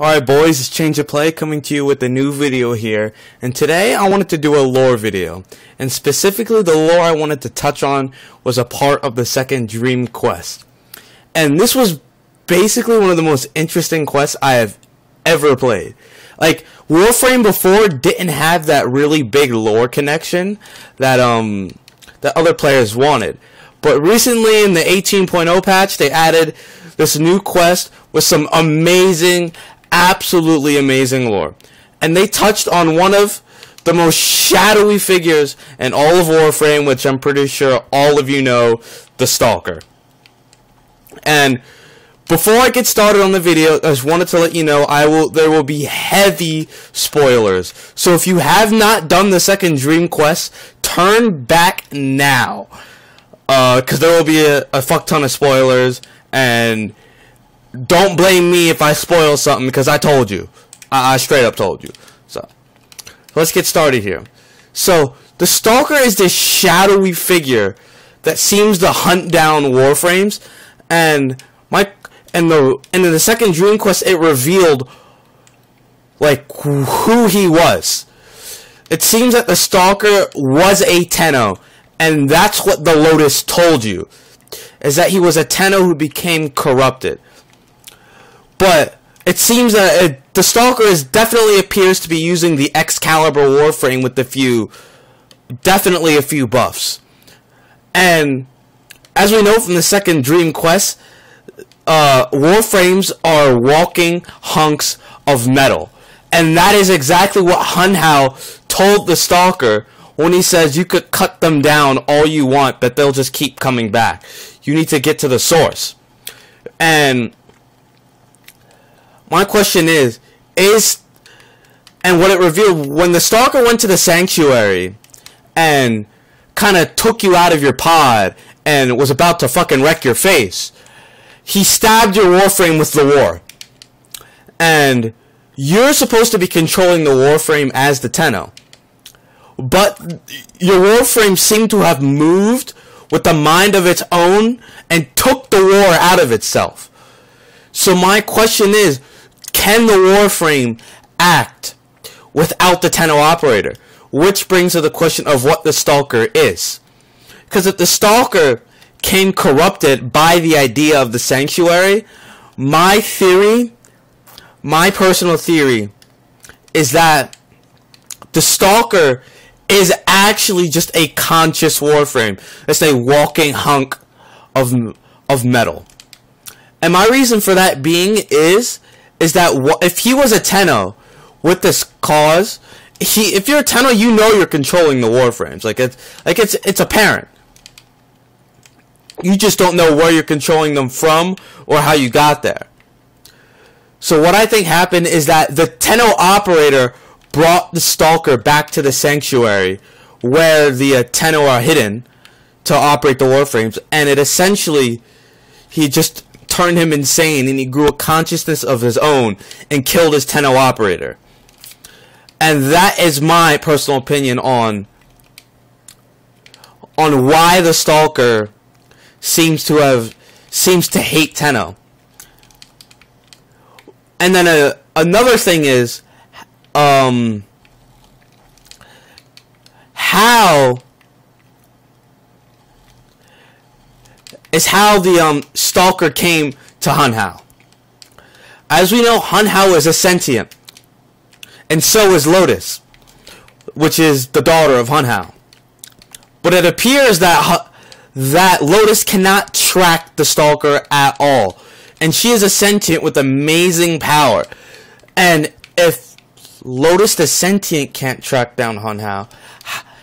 Alright boys, it's Change of Play coming to you with a new video here, and today I wanted to do a lore video, and specifically the lore I wanted to touch on was a part of the second Dream Quest. And this was basically one of the most interesting quests I have ever played. Like, Warframe before didn't have that really big lore connection that, um, that other players wanted. But recently in the 18.0 patch, they added this new quest with some amazing absolutely amazing lore. And they touched on one of the most shadowy figures in all of Warframe, which I'm pretty sure all of you know, the Stalker. And before I get started on the video, I just wanted to let you know I will there will be heavy spoilers. So if you have not done the second Dream Quest, turn back now. Uh, cause there will be a, a fuck ton of spoilers and don't blame me if I spoil something because I told you. I, I straight up told you. So, let's get started here. So, the Stalker is this shadowy figure that seems to hunt down Warframes, and my and the and in the second Dream Quest it revealed like who he was. It seems that the Stalker was a Tenno, and that's what the Lotus told you, is that he was a Tenno who became corrupted. But it seems that it, the Stalker is definitely appears to be using the Excalibur Warframe with a few, definitely a few buffs. And as we know from the second Dream Quest, uh, Warframes are walking hunks of metal. And that is exactly what Hunhow told the Stalker when he says you could cut them down all you want, but they'll just keep coming back. You need to get to the source. And my question is, is and what it revealed when the stalker went to the sanctuary and kind of took you out of your pod and was about to fucking wreck your face, he stabbed your warframe with the war. And you're supposed to be controlling the warframe as the Tenno. But your warframe seemed to have moved with a mind of its own and took the war out of itself. So my question is, can the Warframe act without the Tenno operator? Which brings to the question of what the Stalker is. Because if the Stalker came corrupted by the idea of the Sanctuary, my theory, my personal theory, is that the Stalker is actually just a conscious Warframe. It's a walking hunk of, of metal. And my reason for that being is is that if he was a Tenno with this cause, he if you're a Tenno, you know you're controlling the warframes. Like it's like it's it's apparent. You just don't know where you're controlling them from or how you got there. So what I think happened is that the Tenno operator brought the Stalker back to the sanctuary where the uh, Tenno are hidden to operate the warframes, and it essentially he just turned him insane and he grew a consciousness of his own and killed his Tenno operator. And that is my personal opinion on on why the stalker seems to have seems to hate Tenno. And then a, another thing is um how is how the um, Stalker came to Hunhow. As we know, Hunhow is a sentient, and so is Lotus, which is the daughter of Hunhow. But it appears that that Lotus cannot track the Stalker at all, and she is a sentient with amazing power. And if Lotus the sentient can't track down Hunhow,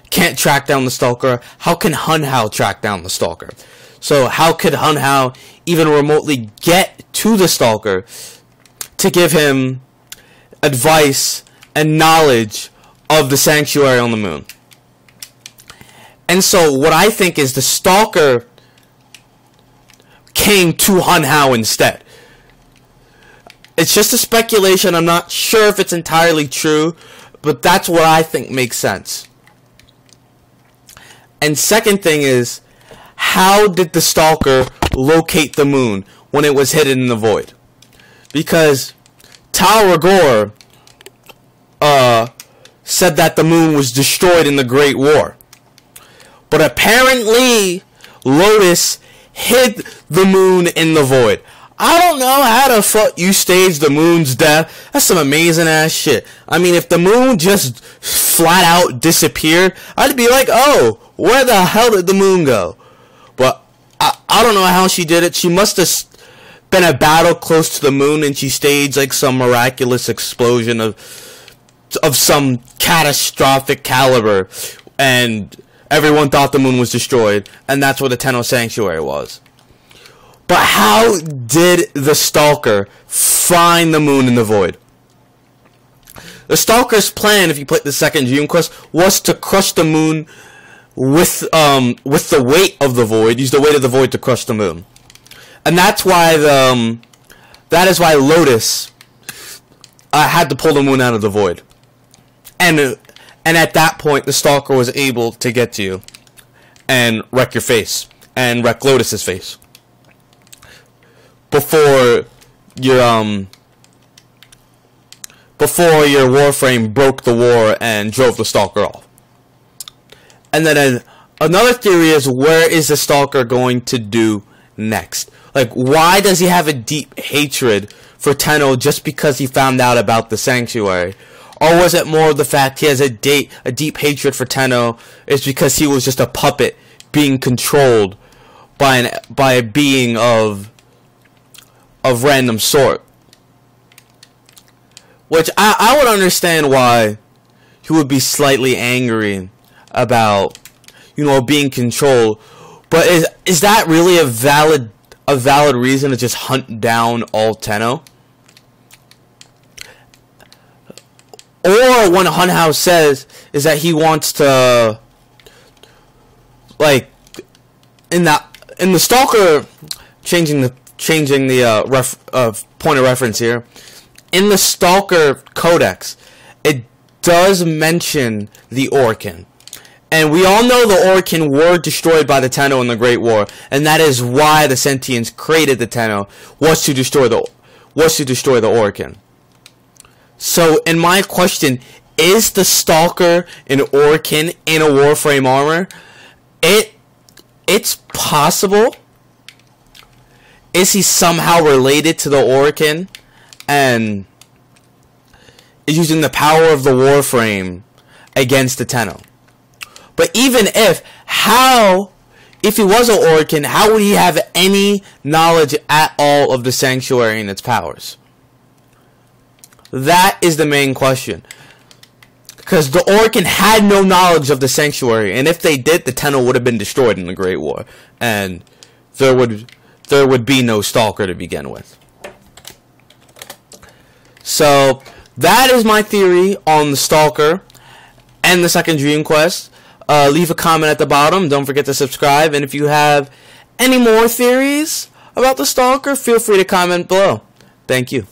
can't track down the Stalker, how can Hunhow track down the Stalker? So how could Hunhow even remotely get to the Stalker to give him advice and knowledge of the sanctuary on the moon? And so what I think is the Stalker came to Hunhow instead. It's just a speculation. I'm not sure if it's entirely true, but that's what I think makes sense. And second thing is, how did the stalker locate the moon when it was hidden in the void? Because Tal R'Gor uh, said that the moon was destroyed in the Great War. But apparently, Lotus hid the moon in the void. I don't know how the fuck you staged the moon's death. That's some amazing ass shit. I mean, if the moon just flat out disappeared, I'd be like, oh, where the hell did the moon go? I, I don't know how she did it. She must have been a battle close to the moon and she staged like some miraculous explosion of of some catastrophic caliber and everyone thought the moon was destroyed and that's where the Tenno Sanctuary was. But how did the Stalker find the moon in the void? The Stalker's plan, if you played the second Dream Quest, was to crush the moon with um with the weight of the void. Use the weight of the void to crush the moon, and that's why the um, that is why Lotus uh, had to pull the moon out of the void, and and at that point the Stalker was able to get to you and wreck your face and wreck Lotus's face before your um before your warframe broke the war and drove the stalker off. And then another theory is where is the stalker going to do next? Like why does he have a deep hatred for Tenno just because he found out about the sanctuary? Or was it more the fact he has a date a deep hatred for Tenno is because he was just a puppet being controlled by an by a being of of random sort. Which I, I would understand why he would be slightly angry about, you know, being controlled. But is is that really a valid a valid reason to just hunt down all Tenno? Or what Hunhow says is that he wants to like in that in the Stalker changing the changing the uh, ref, uh, point of reference here. In the Stalker Codex, it does mention the Orokin. And we all know the Orokin were destroyed by the Tenno in the Great War, and that is why the Sentients created the Tenno was to destroy the was to destroy the Orokin. So, in my question, is the Stalker an Orokin in a Warframe armor? It it's possible is he somehow related to the Orokin and is using the power of the Warframe against the Tenno? But even if, how, if he was an Orokin, how would he have any knowledge at all of the Sanctuary and its powers? That is the main question. Because the Orokin had no knowledge of the Sanctuary, and if they did, the Tenno would have been destroyed in the Great War. And there would there would be no Stalker to begin with. So, that is my theory on the Stalker and the second Dream Quest. Uh, leave a comment at the bottom. Don't forget to subscribe. And if you have any more theories about the Stalker, feel free to comment below. Thank you.